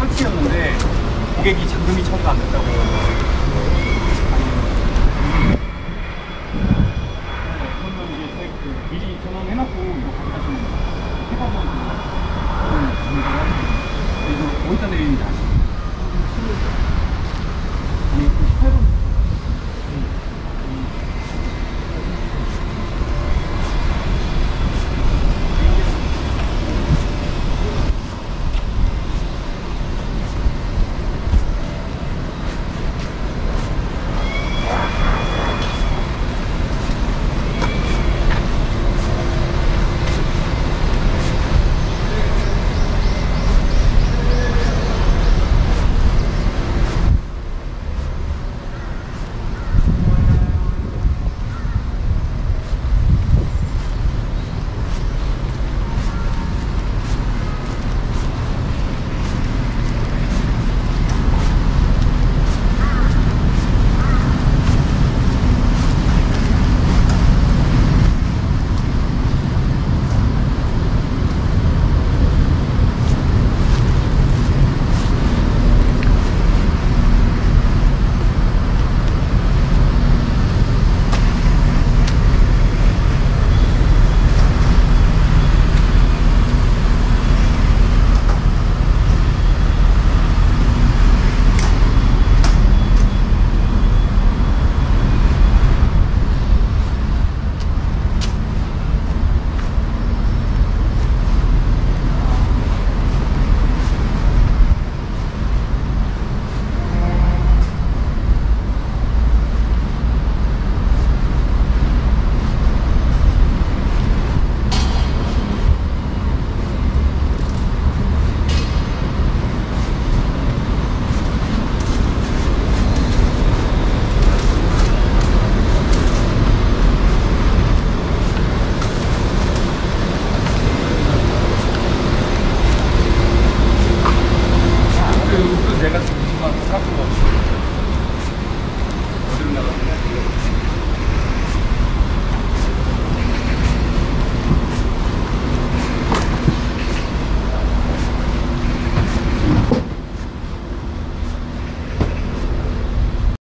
설치였는데 고객이 잔금이 처리가 안 됐다고.